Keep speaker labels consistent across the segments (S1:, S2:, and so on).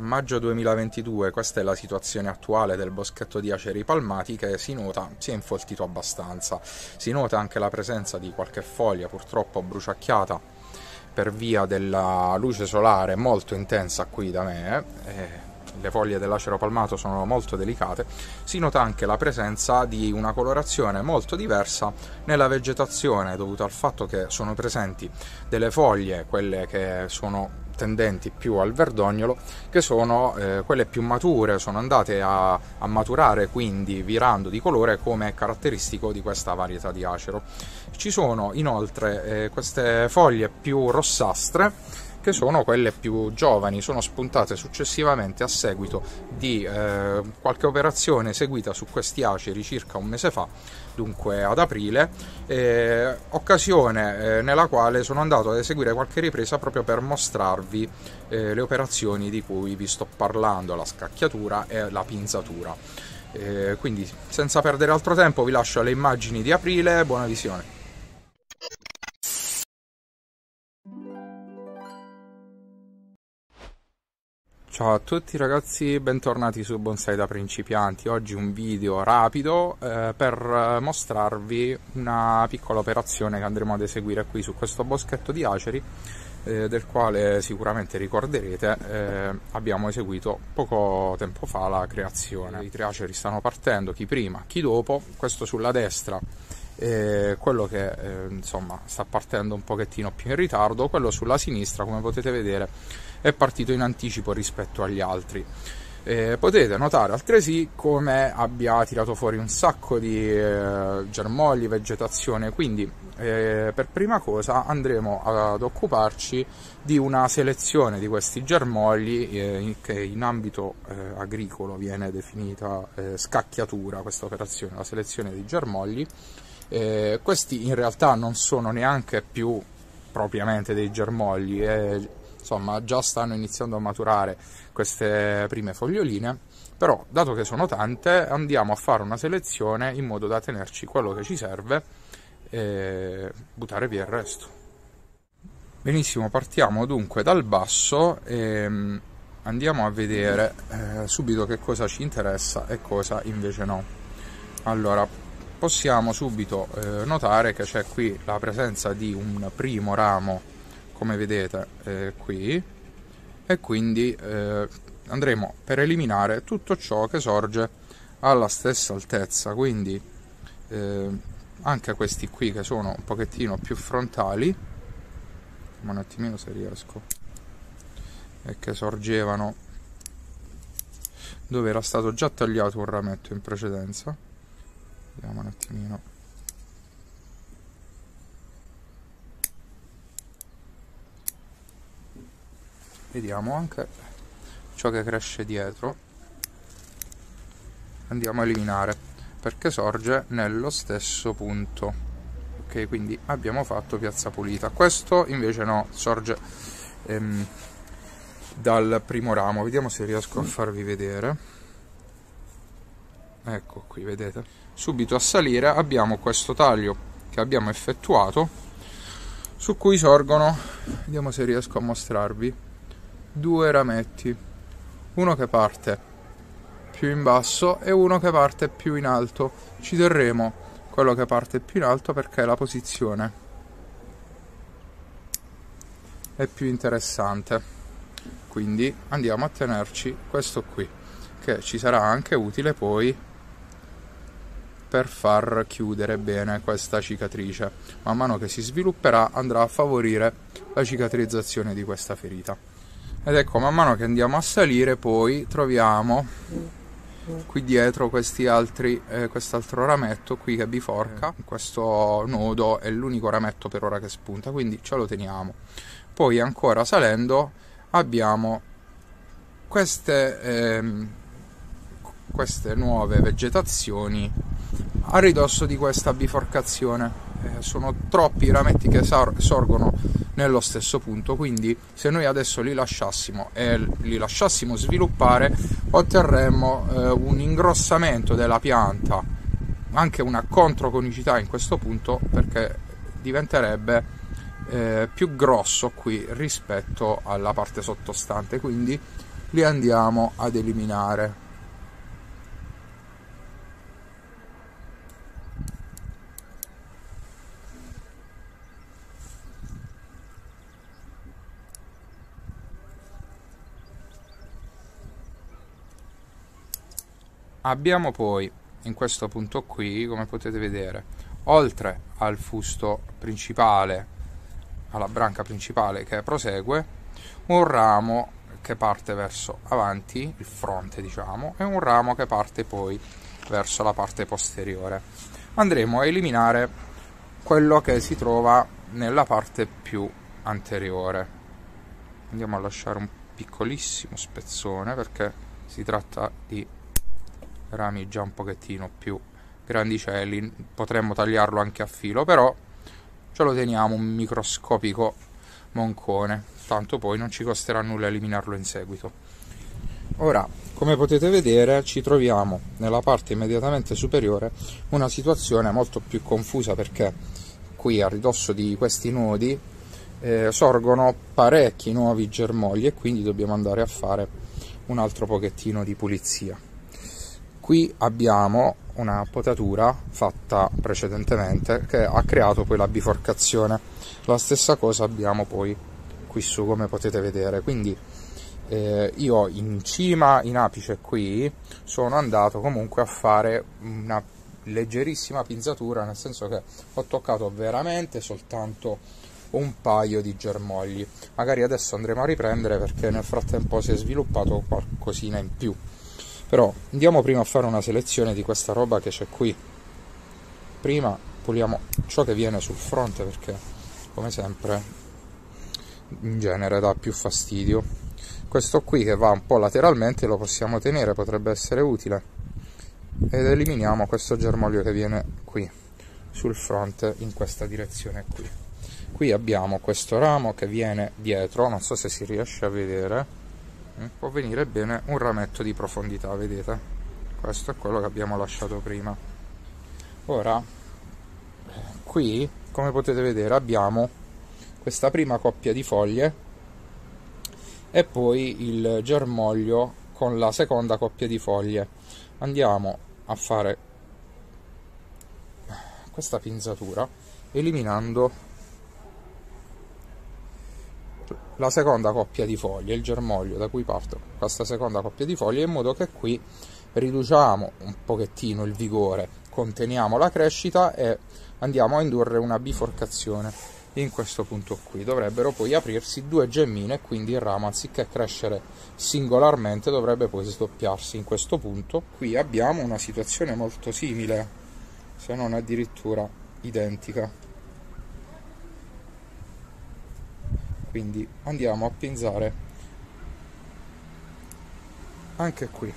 S1: Maggio 2022, questa è la situazione attuale del boschetto di aceri palmati che si nota si è infoltito abbastanza. Si nota anche la presenza di qualche foglia purtroppo bruciacchiata per via della luce solare molto intensa qui da me. Eh, le foglie dell'acero palmato sono molto delicate, si nota anche la presenza di una colorazione molto diversa nella vegetazione dovuta al fatto che sono presenti delle foglie, quelle che sono tendenti più al verdognolo, che sono eh, quelle più mature, sono andate a, a, maturare quindi virando di colore come è caratteristico di questa varietà di acero. Ci sono inoltre eh, queste foglie più rossastre che sono quelle più giovani, sono spuntate successivamente a seguito di eh, qualche operazione eseguita su questi aceri circa un mese fa, dunque ad aprile, eh, occasione eh, nella quale sono andato ad eseguire qualche ripresa proprio per mostrarvi eh, le operazioni di cui vi sto parlando, la scacchiatura e la pinzatura. Eh, quindi senza perdere altro tempo vi lascio alle immagini di aprile, buona visione. Ciao a tutti ragazzi, bentornati su Bonsai da principianti. Oggi un video rapido eh, per mostrarvi una piccola operazione che andremo ad eseguire qui su questo boschetto di aceri eh, del quale sicuramente ricorderete eh, abbiamo eseguito poco tempo fa la creazione. I tre aceri stanno partendo, chi prima, chi dopo, questo sulla destra eh, quello che eh, insomma sta partendo un pochettino più in ritardo, quello sulla sinistra come potete vedere è partito in anticipo rispetto agli altri. Eh, potete notare altresì come abbia tirato fuori un sacco di eh, germogli, vegetazione, quindi eh, per prima cosa andremo ad occuparci di una selezione di questi germogli eh, che in ambito eh, agricolo viene definita eh, scacchiatura questa operazione, la selezione dei germogli. questi in realtà non sono neanche più propriamente dei germogli, insomma già stanno iniziando a maturare queste prime foglioline, però dato che sono tante andiamo a fare una selezione in modo da tenerci quello che ci serve e buttare via il resto. Benissimo, partiamo dunque dal basso e mm, andiamo a vedere eh, subito che cosa ci interessa e cosa invece no. Allora, possiamo subito eh, notare che c'è qui la presenza di un primo ramo come vedete eh, qui. E quindi eh, andremo per eliminare tutto ciò che sorge alla stessa altezza. Quindi eh, anche questi qui che sono un pochettino più frontali un attimino se riesco e che sorgevano dove era stato già tagliato un rametto in precedenza. Vediamo un attimino vediamo anche ciò che cresce dietro. Andiamo a eliminare perché sorge nello stesso punto. Ok quindi abbiamo fatto piazza pulita. Questo invece no sorge ehm, dal primo ramo. Vediamo se riesco a farvi vedere. Ecco qui vedete? Subito a salire abbiamo questo taglio che abbiamo effettuato su cui sorgono. Vediamo se riesco a mostrarvi due rametti, uno che parte più in basso e uno che parte più in alto. Ci terremo quello che parte più in alto perché la posizione è più interessante. Quindi andiamo a tenerci questo qui, che ci sarà anche utile poi per far chiudere bene questa cicatrice. Man mano che si svilupperà andrà a favorire la cicatrizzazione di questa ferita ed ecco man mano che andiamo a salire poi troviamo qui dietro questi altri eh, quest'altro rametto qui che biforca. Questo nodo è l'unico rametto per ora che spunta quindi ce lo teniamo. Poi ancora salendo abbiamo queste ehm, queste nuove vegetazioni a ridosso di questa biforcazione. Eh, sono troppi i rametti che sorgono nello stesso punto. Quindi se noi adesso li lasciassimo e li lasciassimo sviluppare otterremmo eh, un ingrossamento della pianta anche una controconicità in questo punto perché diventerebbe eh, più grosso qui rispetto alla parte sottostante. Quindi li andiamo ad eliminare Abbiamo poi in questo punto qui, come potete vedere, oltre al fusto principale, alla branca principale che prosegue, un ramo che parte verso avanti, il fronte diciamo, e un ramo che parte poi verso la parte posteriore. Andremo a eliminare quello che si trova nella parte più anteriore. Andiamo a lasciare un piccolissimo spezzone perché si tratta di rami già un pochettino più grandicelli potremmo tagliarlo anche a filo però ce lo teniamo un microscopico moncone tanto poi non ci costerà nulla eliminarlo in seguito. Ora come potete vedere ci troviamo nella parte immediatamente superiore una situazione molto più confusa perché qui a ridosso di questi nodi eh, sorgono parecchi nuovi germogli e quindi dobbiamo andare a fare un altro pochettino di pulizia qui abbiamo una potatura fatta precedentemente che ha creato poi la biforcazione. La stessa cosa abbiamo poi qui su come potete vedere. Quindi eh, io in cima in apice qui sono andato comunque a fare una leggerissima pinzatura nel senso che ho toccato veramente soltanto un paio di germogli. Magari adesso andremo a riprendere perché nel frattempo si è sviluppato qualcosina in più però andiamo prima a fare una selezione di questa roba che c'è qui. Prima puliamo ciò che viene sul fronte perché come sempre in genere dà più fastidio. Questo qui che va un po' lateralmente lo possiamo tenere potrebbe essere utile. Ed eliminiamo questo germoglio che viene qui sul fronte in questa direzione qui. Qui abbiamo questo ramo che viene dietro non so se si riesce a vedere può venire bene un rametto di profondità vedete? Questo è quello che abbiamo lasciato prima. Ora qui come potete vedere abbiamo questa prima coppia di foglie e poi il germoglio con la seconda coppia di foglie. Andiamo a fare questa pinzatura eliminando la seconda coppia di foglie, il germoglio da cui parte questa seconda coppia di foglie, in modo che qui riduciamo un pochettino il vigore, conteniamo la crescita e andiamo a indurre una biforcazione in questo punto qui. Dovrebbero poi aprirsi due gemmine e quindi il ramo anziché crescere singolarmente dovrebbe poi sdoppiarsi in questo punto. Qui abbiamo una situazione molto simile, se non addirittura identica. Quindi andiamo a pinzare anche qui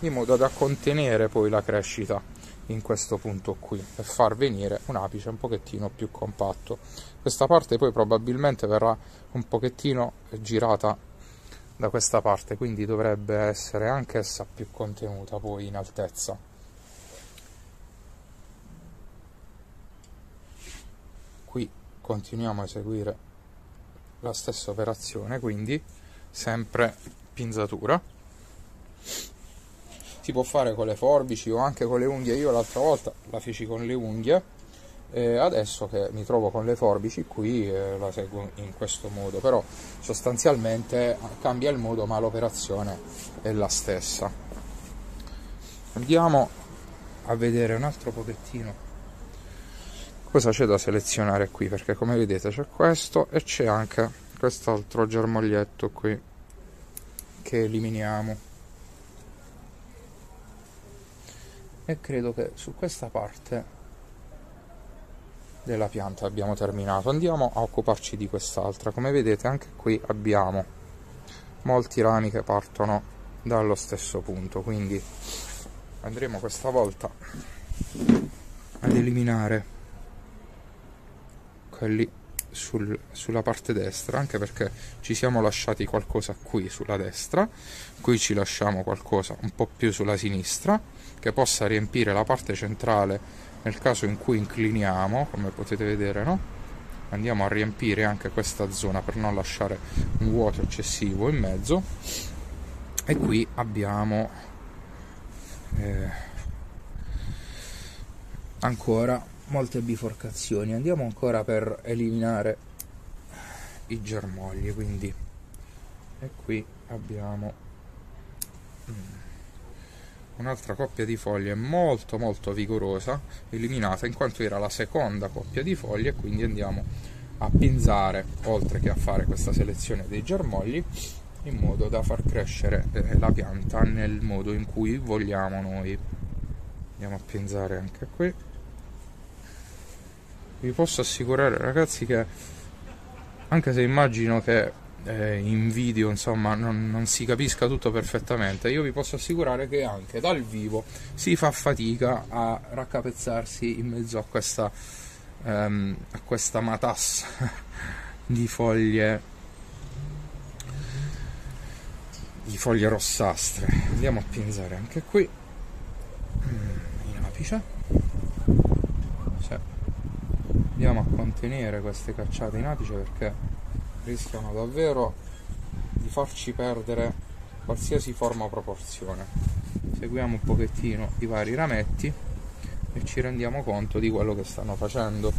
S1: in modo da contenere poi la crescita in questo punto qui per far venire un apice un pochettino più compatto. Questa parte poi probabilmente verrà un pochettino girata da questa parte quindi dovrebbe essere anch'essa più contenuta poi in altezza. Qui continuiamo a eseguire la stessa operazione quindi sempre pinzatura. Si può fare con le forbici o anche con le unghie. Io l'altra volta la feci con le unghie e adesso che mi trovo con le forbici qui eh, la seguo in questo modo. Però sostanzialmente cambia il modo ma l'operazione è la stessa. Andiamo a vedere un altro pochettino cosa c'è da selezionare qui perché come vedete c'è questo e c'è anche quest'altro germoglietto qui che eliminiamo. E credo che su questa parte della pianta abbiamo terminato. Andiamo a occuparci di quest'altra. Come vedete anche qui abbiamo molti rami che partono dallo stesso punto quindi andremo questa volta ad eliminare quelli sul, sulla parte destra anche perché ci siamo lasciati qualcosa qui sulla destra qui ci lasciamo qualcosa un po' più sulla sinistra che possa riempire la parte centrale nel caso in cui incliniamo come potete vedere no? andiamo a riempire anche questa zona per non lasciare un vuoto eccessivo in mezzo e qui abbiamo eh, ancora molte biforcazioni. Andiamo ancora per eliminare i germogli quindi. E qui abbiamo mm, un'altra coppia di foglie molto molto vigorosa eliminata in quanto era la seconda coppia di foglie quindi andiamo a pinzare oltre che a fare questa selezione dei germogli in modo da far crescere eh, la pianta nel modo in cui vogliamo noi. Andiamo a pinzare anche qui vi posso assicurare ragazzi che anche se immagino che eh, in video insomma non, non, si capisca tutto perfettamente io vi posso assicurare che anche dal vivo si fa fatica a raccapezzarsi in mezzo a questa ehm, a questa matassa di foglie di foglie rossastre. Andiamo a pinzare anche qui. Mm, in apice andiamo a contenere queste cacciate in apice perché rischiano davvero di farci perdere qualsiasi forma o proporzione. Seguiamo un pochettino i vari rametti e ci rendiamo conto di quello che stanno facendo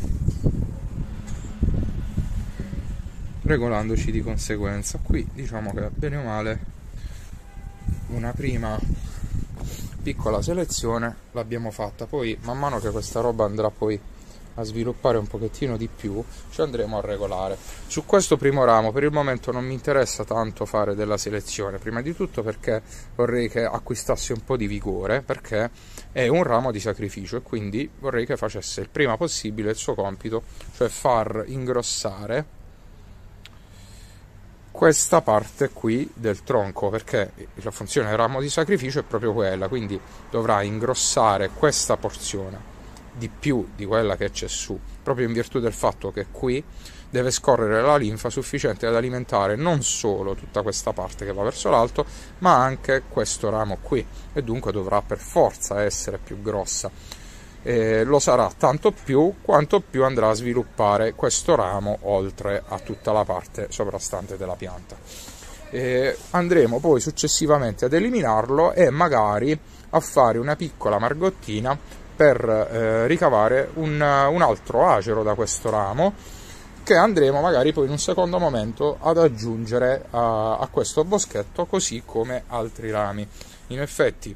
S1: regolandoci di conseguenza. Qui diciamo che bene o male una prima piccola selezione l'abbiamo fatta. Poi man mano che questa roba andrà poi a sviluppare un pochettino di più ci andremo a regolare. Su questo primo ramo per il momento non mi interessa tanto fare della selezione. Prima di tutto perché vorrei che acquistasse un po' di vigore perché è un ramo di sacrificio e quindi vorrei che facesse il prima possibile il suo compito cioè far ingrossare questa parte qui del tronco perché la funzione del ramo di sacrificio è proprio quella quindi dovrà ingrossare questa porzione di più di quella che c'è su, proprio in virtù del fatto che qui deve scorrere la linfa sufficiente ad alimentare non solo tutta questa parte che va verso l'alto, ma anche questo ramo qui e dunque dovrà per forza essere più grossa. E lo sarà tanto più quanto più andrà a sviluppare questo ramo oltre a tutta la parte soprastante della pianta. E andremo poi successivamente ad eliminarlo e magari a fare una piccola margottina per eh, ricavare un, un altro acero da questo ramo che andremo magari poi in un secondo momento ad aggiungere a, a questo boschetto così come altri rami. In effetti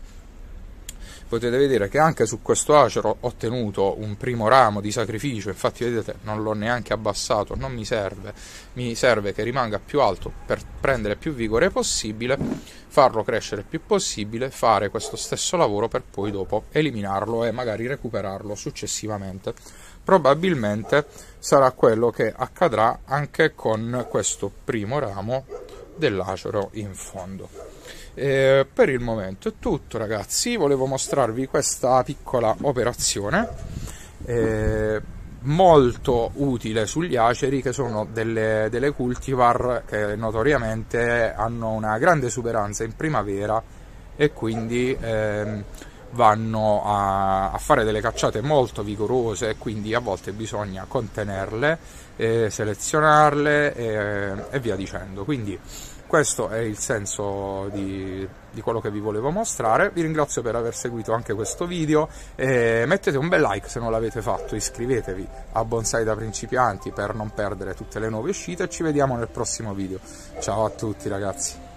S1: potete vedere che anche su questo acero ho ottenuto un primo ramo di sacrificio, infatti vedete non l'ho neanche abbassato, non mi serve, mi serve che rimanga più alto per prendere più vigore possibile, farlo crescere più possibile, fare questo stesso lavoro per poi dopo eliminarlo e magari recuperarlo successivamente. Probabilmente sarà quello che accadrà anche con questo primo ramo dell'acero in fondo. Eh, per il momento è tutto ragazzi, volevo mostrarvi questa piccola operazione eh, molto utile sugli aceri che sono delle, delle cultivar che notoriamente hanno una grande superanza in primavera e quindi eh, vanno a, a, fare delle cacciate molto vigorose quindi a volte bisogna contenerle, eh, selezionarle e, e via dicendo. Quindi questo è il senso di, di, quello che vi volevo mostrare, vi ringrazio per aver seguito anche questo video, e mettete un bel like se non l'avete fatto, iscrivetevi a Bonsai da principianti per non perdere tutte le nuove uscite ci vediamo nel prossimo video. Ciao a tutti ragazzi!